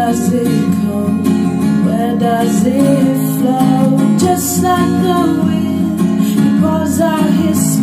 does it come? Where does it flow? Just like the wind, he pours out his